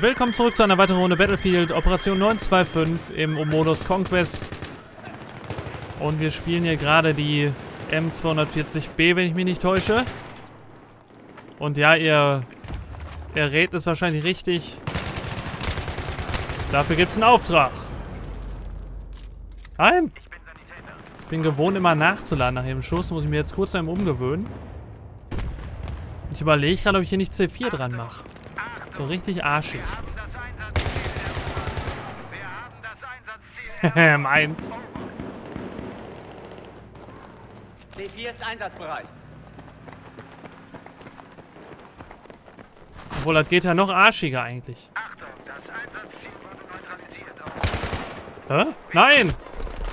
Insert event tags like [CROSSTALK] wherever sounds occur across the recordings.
Willkommen zurück zu einer weiteren Runde Battlefield Operation 925 im Modus Conquest. Und wir spielen hier gerade die M240B, wenn ich mich nicht täusche. Und ja, ihr errät es wahrscheinlich richtig. Dafür gibt es einen Auftrag. Nein! Ich bin gewohnt, immer nachzuladen nach jedem Schuss. Muss ich mir jetzt kurz einem umgewöhnen. Ich überlege gerade, ob ich hier nicht C4 dran mache. So richtig arschig. Meins. C4 [LAUGHS] ist einsatzbereit. Obwohl, das geht ja noch arschiger eigentlich. Achtung, das Einsatzziel wurde neutralisiert. Hä? Nein!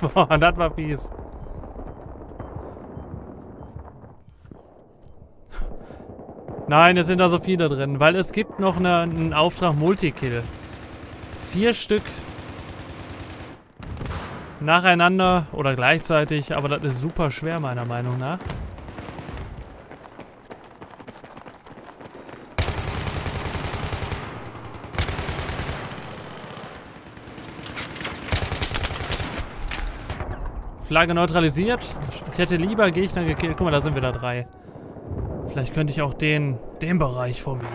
[LAUGHS] Boah, das war fies. Nein, es sind da so viele drin, weil es gibt noch eine, einen Auftrag Multikill. Vier Stück nacheinander oder gleichzeitig, aber das ist super schwer meiner Meinung nach. Flagge neutralisiert. Ich hätte lieber Gegner gekillt. Guck mal, da sind wieder drei. Vielleicht könnte ich auch den, den Bereich formieren.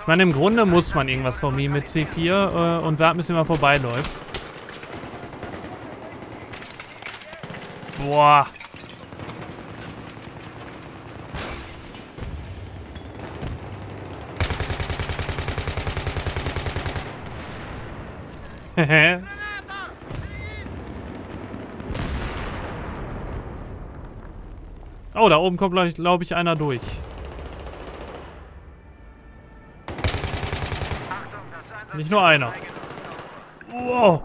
Ich meine, im Grunde muss man irgendwas formieren mit C4 äh, und warten, bis jemand vorbeiläuft. Boah. [LAUGHS] Hehe. Oh, da oben kommt, glaube ich, einer durch. Nicht nur einer. Wow.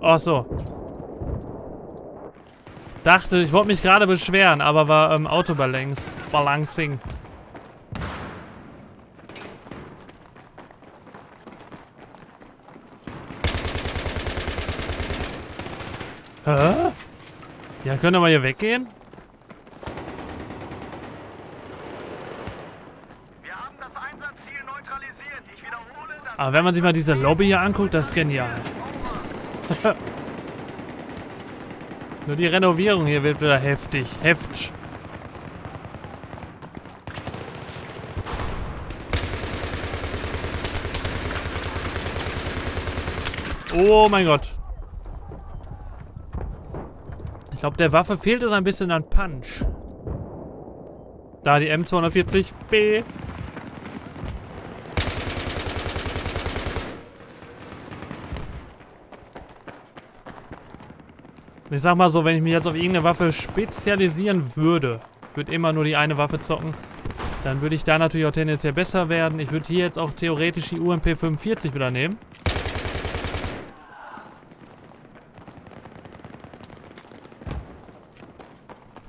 Ach so. Dachte, ich wollte mich gerade beschweren, aber war ähm, Autobalance. Balancing. Hä? Ja, können wir mal hier weggehen? Wir haben das Einsatzziel neutralisiert. Ich wiederhole, das Aber wenn man sich mal diese Lobby hier anguckt, das ist genial. [LAUGHS] Nur die Renovierung hier wird wieder heftig. Heftig. Oh mein Gott. Glaube, der Waffe fehlt es ein bisschen an Punch. Da die M240B. Ich sag mal so, wenn ich mich jetzt auf irgendeine Waffe spezialisieren würde, würde immer nur die eine Waffe zocken, dann würde ich da natürlich auch tendenziell besser werden. Ich würde hier jetzt auch theoretisch die UMP 45 wieder nehmen.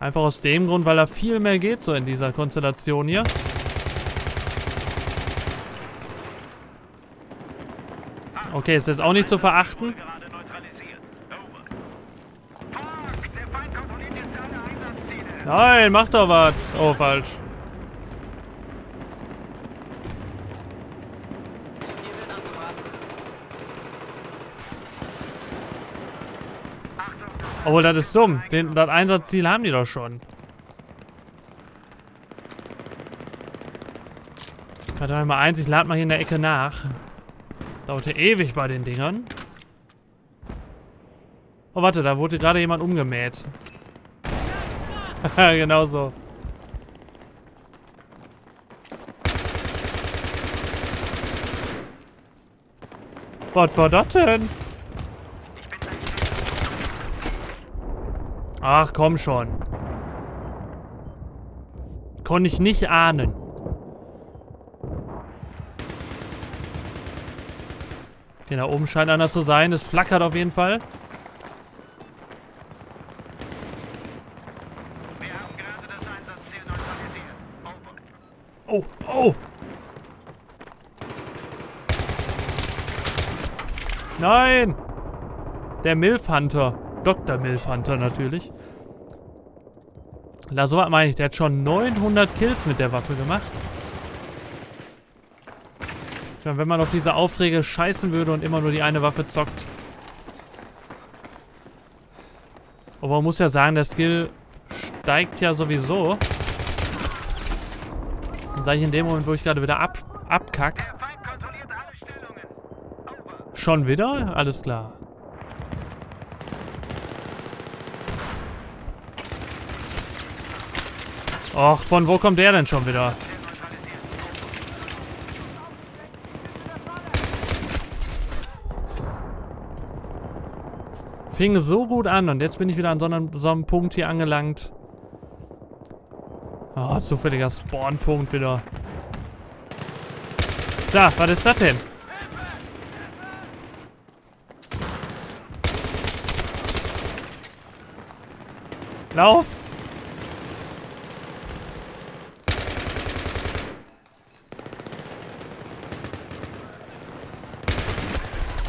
Einfach aus dem Grund, weil da viel mehr geht so in dieser Konstellation hier. Okay, ist jetzt auch nicht zu verachten. Nein, mach doch was. Oh, falsch. C4 wird angebracht. Achtung, das Obwohl, das ist dumm. Den, das Einsatzziel haben die doch schon. Warte mal eins, ich lade mal hier in der Ecke nach. Dauerte ewig bei den Dingern. Oh, warte, da wurde gerade jemand umgemäht. [LAUGHS] genau so. Was war das denn? Ach, komm schon. Konnte ich nicht ahnen. Okay, da oben scheint einer zu sein. Es flackert auf jeden Fall. Oh, oh. Nein. Der Milf Hunter. Dr. Milfhunter natürlich. Na, so was meine ich. Der hat schon 900 Kills mit der Waffe gemacht. Ich meine, wenn man auf diese Aufträge scheißen würde und immer nur die eine Waffe zockt. Aber man muss ja sagen, der Skill steigt ja sowieso. Dann sage ich in dem Moment, wo ich gerade wieder ab, abkack. Schon wieder? Alles klar. Och, von wo kommt der denn schon wieder? Fing so gut an und jetzt bin ich wieder an so einem, so einem Punkt hier angelangt. Oh, zufälliger Spawnpunkt wieder. Da, was ist das denn? Lauf!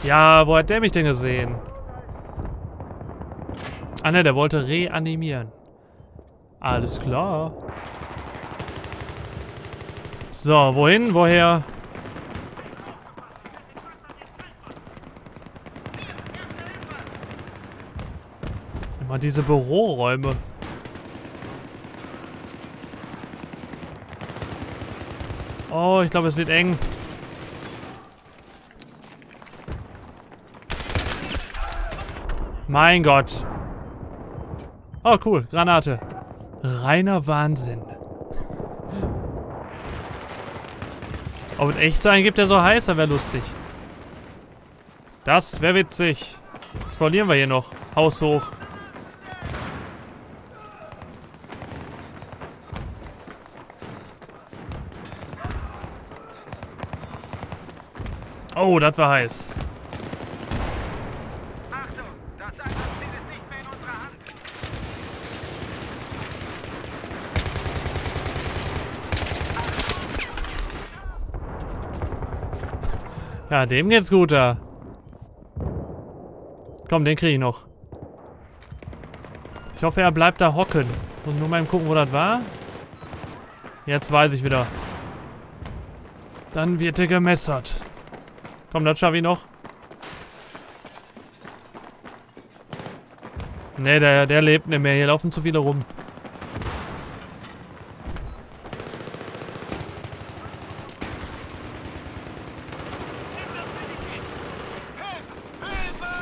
Ja, wo hat der mich denn gesehen? Ah ne, der wollte reanimieren. Alles klar. So, wohin? Woher? Immer diese Büroräume. Oh, ich glaube, es wird eng. Mein Gott. Oh, cool. Granate. Reiner Wahnsinn. Ob es echt so einen gibt, der so heiß, wäre lustig. Das wäre witzig. Jetzt verlieren wir hier noch. Haus hoch. Oh, das war heiß. Achtung, das Einsatzziel ist nicht mehr in unserer Hand. Ja, dem geht's gut da. Komm, den kriege ich noch. Ich hoffe, er bleibt da hocken. Muss nur mal gucken, wo das war. Jetzt weiß ich wieder. Dann wird er gemessert. Komm, das schaffe ich noch. Ne, der, der lebt nicht mehr. Hier laufen zu viele rum.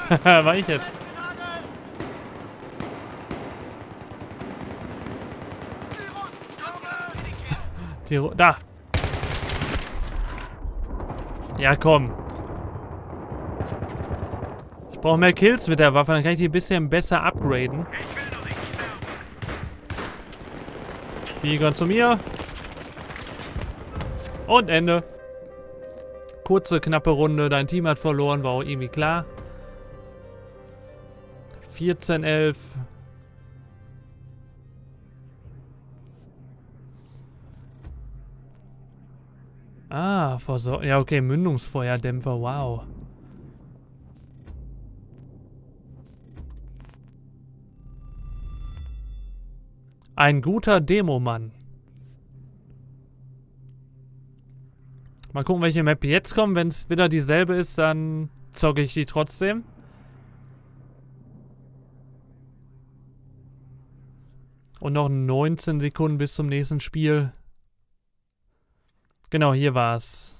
[LAUGHS] War ich jetzt? Die Ru da. Ja, komm. Ich brauche mehr Kills mit der Waffe, dann kann ich die ein bisschen besser upgraden. Die gehören zu mir. Und Ende. Kurze, knappe Runde. Dein Team hat verloren, war auch irgendwie klar. 14, 11. Ah, Versor ja okay, Mündungsfeuerdämpfer, wow. Ein guter Demomann. Mal gucken, welche Map jetzt kommt. Wenn es wieder dieselbe ist, dann zocke ich die trotzdem. Und noch 19 Sekunden bis zum nächsten Spiel. Genau, hier war's.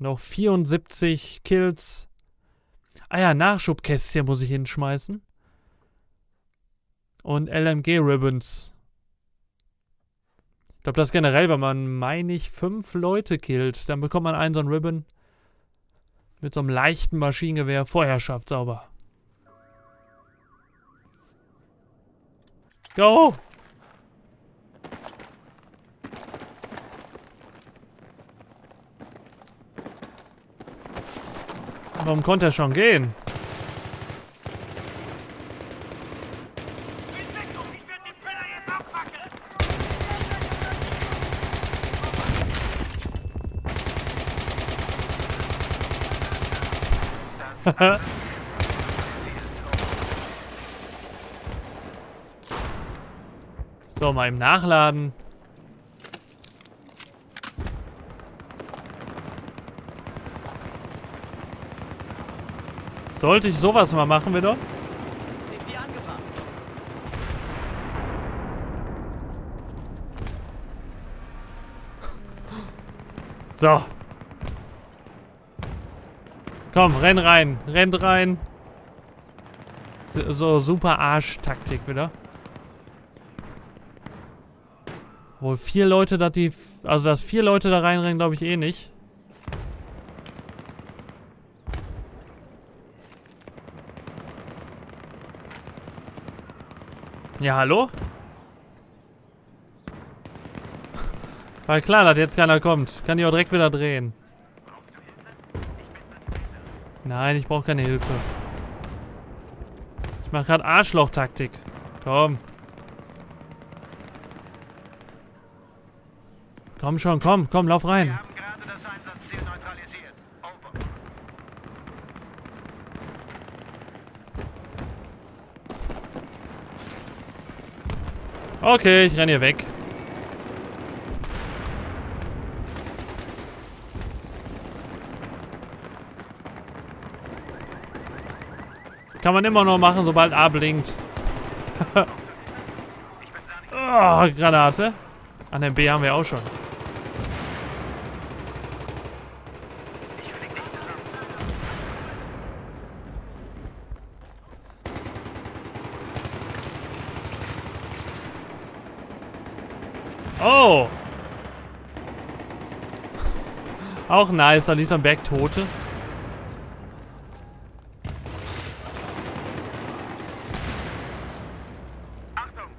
Noch 74 Kills. Ah ja, Nachschubkästchen muss ich hinschmeißen. Und LMG Ribbons. Ich glaube, das generell, wenn man, meine ich, fünf Leute killt, dann bekommt man einen so einen Ribbon. Mit so einem leichten Maschinengewehr. Vorherrschaft sauber. Go! Warum konnte er schon gehen? Entdeckung, [LAUGHS] ich werde die Penner jetzt abpacken. So, mal im Nachladen. Sollte ich sowas mal machen wieder? C4 angebracht. [LAUGHS] So. Komm, renn rein. Rennt rein. So, so super Arsch-Taktik wieder. Wohl vier Leute, dass die... Also, dass vier Leute da reinrennen, glaube ich eh nicht. Ja, hallo? [LAUGHS] War klar, dass jetzt keiner kommt. Kann ich auch direkt wieder drehen. Nein, ich brauche keine Hilfe. Ich mache gerade Arschloch-Taktik. Komm. Komm schon, komm, komm, lauf rein. Okay, ich renne hier weg. Kann man immer noch machen, sobald A blinkt. oh, [LAUGHS] Granate. An dem B haben wir auch schon. Oh! Auch nice, da liegt so ein Berg Tote. Achtung!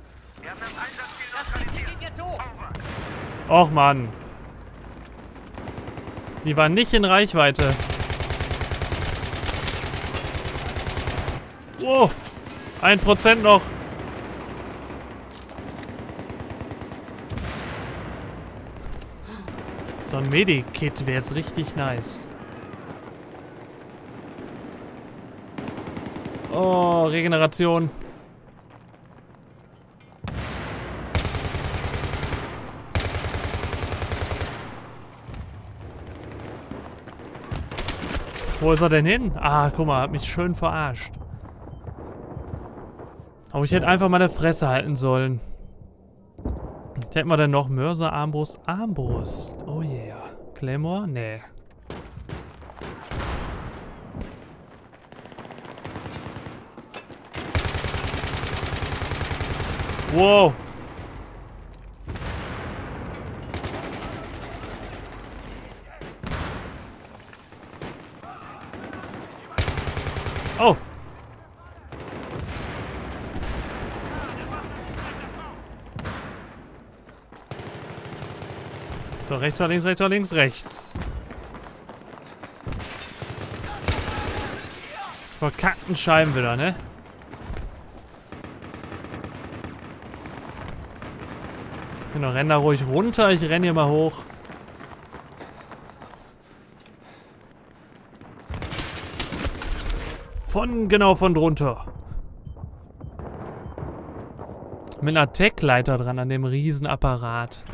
Wir haben das Einsatzziel Das Ziel neutralisiert. geht jetzt hoch. Over. Och Mann. Die waren nicht in Reichweite. Wow. Ein Prozent noch. So ein Medikit wäre jetzt richtig nice. Oh, Regeneration. Wo ist er denn hin? Ah, guck mal, hat mich schön verarscht. Aber ich hätte einfach meine Fresse halten sollen. Hätten wir denn noch? Mörser, Armbrust, Armbrust. Oh yeah. Claymore? Nee. Wow. Oh. So, rechts, links, rechts, links, rechts. Das verkackten Scheiben wieder, ne? Genau, renn da ruhig runter. Ich renn hier mal hoch. Von, genau, von drunter. Mit einer Tech-Leiter dran an dem Riesenapparat.